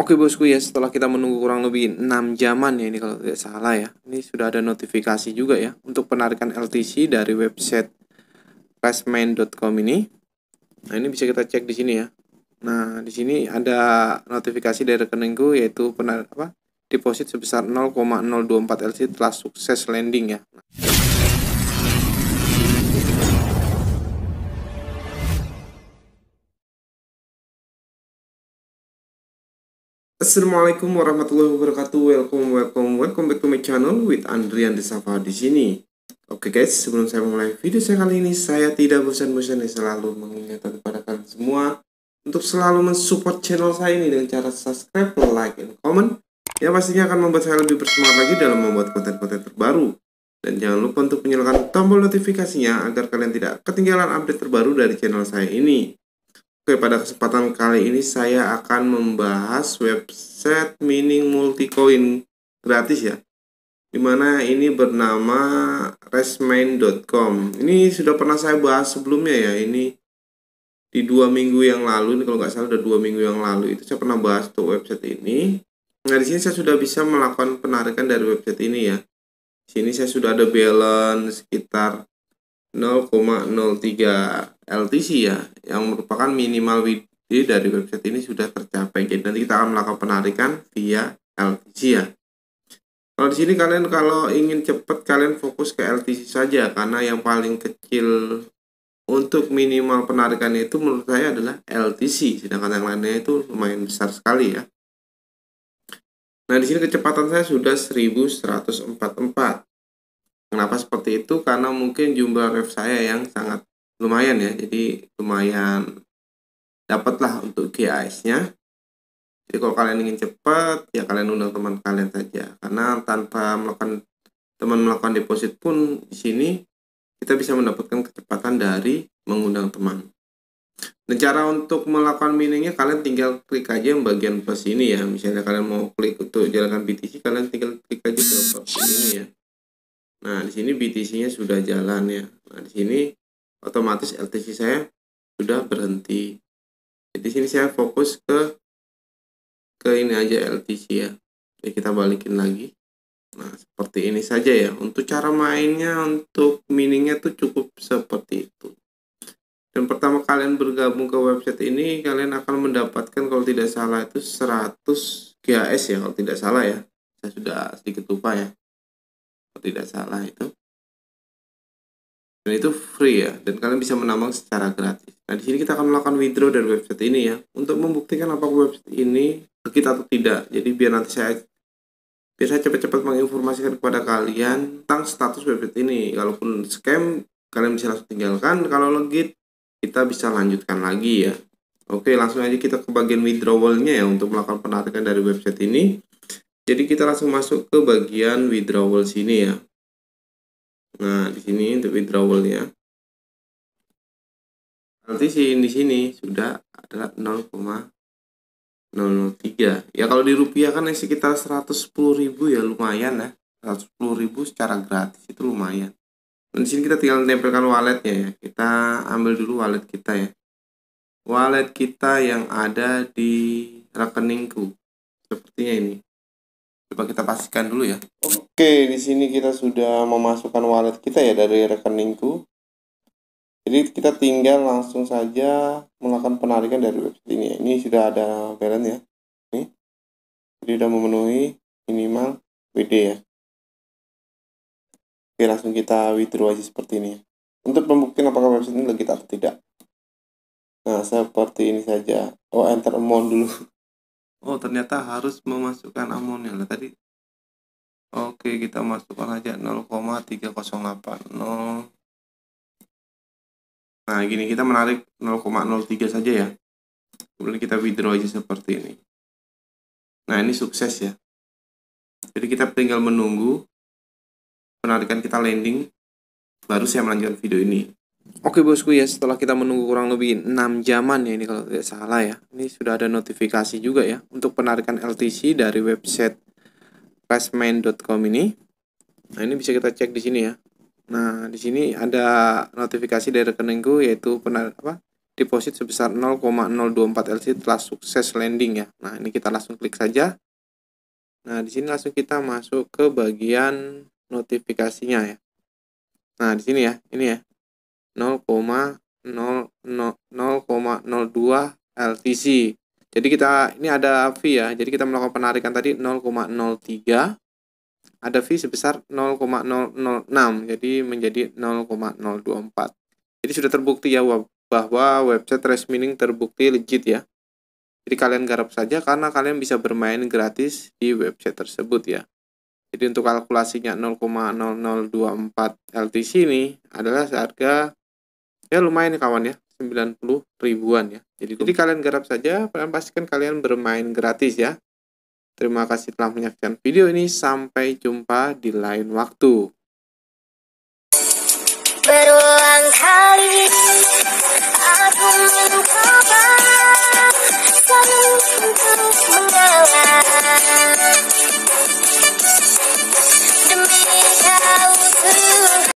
Oke bosku ya setelah kita menunggu kurang lebih 6 jaman ya ini kalau tidak salah ya. Ini sudah ada notifikasi juga ya Untuk penarikan LTC dari website flashman.com ini. Nah ini bisa kita cek di sini ya. Nah di sini ada notifikasi dari rekeningku yaitu penar apa deposit sebesar 0,024 LTC telah sukses landing ya Assalamualaikum warahmatullahi wabarakatuh. Welcome, welcome, welcome back to my channel with Andrian Desafa di sini. Oke guys, sebelum saya mulai video saya kali ini, saya tidak bosan-bosan selalu mengingatkan kepada kalian semua untuk selalu mensupport channel saya ini dengan cara subscribe, like, and comment. Ya pastinya akan membuat saya lebih bersemangat lagi dalam membuat konten-konten terbaru. Dan jangan lupa untuk menyalakan tombol notifikasinya agar kalian tidak ketinggalan update terbaru dari channel saya ini. Oke, pada kesempatan kali ini saya akan membahas website mining multicoin gratis ya. Di mana ini bernama resmain.com. Ini sudah pernah saya bahas sebelumnya ya. Ini di dua minggu yang lalu, ini kalau nggak salah udah dua minggu yang lalu itu saya pernah bahas tuh website ini. Nah di sini saya sudah bisa melakukan penarikan dari website ini ya. Di sini saya sudah ada balance sekitar 0,03 LTC ya yang merupakan minimal WD dari website ini sudah tercapai. Jadi nanti kita akan melakukan penarikan via LTC ya. Kalau di sini kalian kalau ingin cepat kalian fokus ke LTC saja. Karena yang paling kecil untuk minimal penarikan itu menurut saya adalah LTC sedangkan yang lainnya itu lumayan besar sekali ya. Nah, di sini kecepatan saya sudah 1144 Kenapa seperti itu? Karena mungkin jumlah ref saya yang sangat lumayan ya. Jadi lumayan dapatlah untuk GAS-nya. Jadi kalau kalian ingin cepat, ya kalian undang teman kalian saja. Karena tanpa melakukan teman melakukan deposit pun di sini kita bisa mendapatkan kecepatan dari mengundang teman. Dan cara untuk melakukan miningnya kalian tinggal klik aja yang bagian plus ini ya. Misalnya kalian mau klik untuk jalankan BTC, kalian tinggal klik aja ke plus ini ya. Nah, di sini BTC-nya sudah jalan ya. Nah, di sini otomatis LTC saya sudah berhenti. Jadi sini saya fokus ke ke ini aja LTC ya. Jadi kita balikin lagi. Nah, seperti ini saja ya. Untuk cara mainnya untuk miningnya tuh cukup seperti itu. Dan pertama kalian bergabung ke website ini, kalian akan mendapatkan kalau tidak salah itu 100 GAS ya, kalau tidak salah ya. Saya sudah sedikit lupa ya kalau tidak salah itu. Dan itu free ya dan kalian bisa menambang secara gratis. Nah di sini kita akan melakukan withdraw dari website ini ya untuk membuktikan apakah website ini kita atau tidak. Jadi biar nanti saya biar saya cepat-cepat menginformasikan kepada kalian tentang status website ini. Kalaupun scam kalian bisa langsung tinggalkan. Kalau legit kita bisa lanjutkan lagi ya. Oke langsung aja kita ke bagian withdrawalnya ya untuk melakukan penarikan dari website ini jadi kita langsung masuk ke bagian withdrawal sini ya. Nah, di sini untuk withdrawalnya. Nanti sih di sini sudah adalah 0,003. Ya kalau di rupiah kan sekitar 110.000 ya lumayan ya. 110.000 secara gratis itu lumayan. Dan di sini kita tinggal tempelkan walletnya ya. Kita ambil dulu wallet kita ya. Wallet kita yang ada di rekeningku. Sepertinya ini. Coba kita pastikan dulu ya. Oke, di sini kita sudah memasukkan wallet kita ya dari rekeningku. Jadi kita tinggal langsung saja melakukan penarikan dari website ini. Ini sudah ada balance ya. Ini. Jadi sudah memenuhi minimal WD ya. Oke, langsung kita withdraw aja seperti ini. Untuk pembuktian apakah website ini legit atau tidak. Nah, seperti ini saja. Oh, enter amount dulu oh ternyata harus memasukkan amonnya lah tadi oke kita masukkan aja 0,3080 nah gini kita menarik 0,03 saja ya. Kemudian kita withdraw aja seperti ini. Nah ini sukses ya. Jadi kita tinggal menunggu penarikan kita landing baru saya melanjutkan video ini Oke bosku ya setelah kita menunggu kurang lebih 6 jaman ya ini kalau tidak salah ya Ini sudah ada notifikasi juga ya Untuk penarikan LTC dari website flashman.com ini Nah ini bisa kita cek di sini ya Nah di sini ada notifikasi dari rekeningku yaitu penar apa deposit sebesar 0,024 LC telah sukses landing ya. Nah, ini kita langsung klik saja. Nah, di sini langsung kita masuk ke bagian notifikasinya ya. Nah, di sini ya, ini ya. 0,002 LTC. Jadi kita ini ada fee ya. Jadi kita melakukan penarikan tadi 0,03 ada fee sebesar 0,006 jadi menjadi 0,024. Jadi sudah terbukti ya bahwa website Resmining terbukti legit ya. Jadi kalian garap saja karena kalian bisa bermain gratis di website tersebut ya. Jadi untuk kalkulasinya 0,0024 LTC ini adalah seharga ya lumayan ya kawan ya 90 ribuan ya. Jadi, jadi kalian garap saja, kalian pastikan kalian bermain gratis ya. Terima kasih telah menyaksikan video ini. Sampai jumpa di lain waktu. Berulang kali